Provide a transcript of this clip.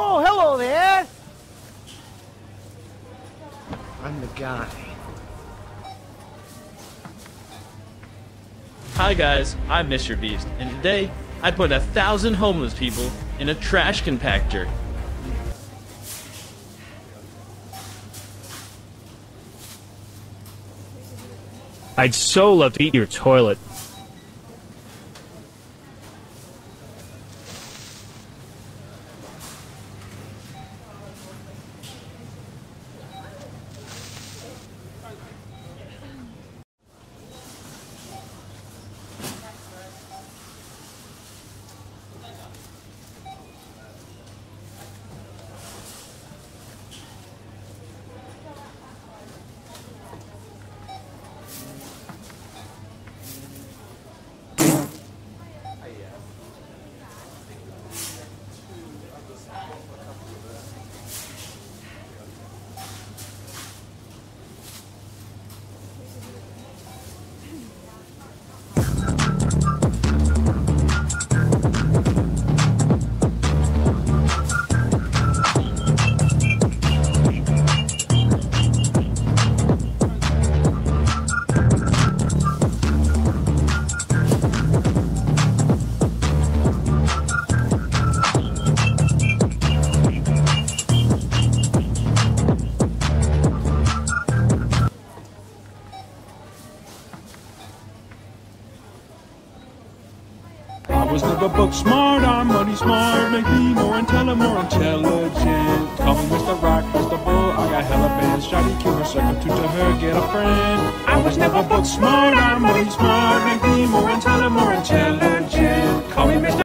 Oh, hello there! I'm the guy. Hi guys, I'm Mr. Beast, and today I put a thousand homeless people in a trash compactor. I'd so love to eat your toilet. Was never book smart, I'm money smart. Make me more intelligent, more intelligent. Call me Mr. Rock, Mr. Bull. I got hella bands. Shotty sucker to to her, get a friend. I was never book smart, I'm money smart. Make me more intelligent, more intelligent.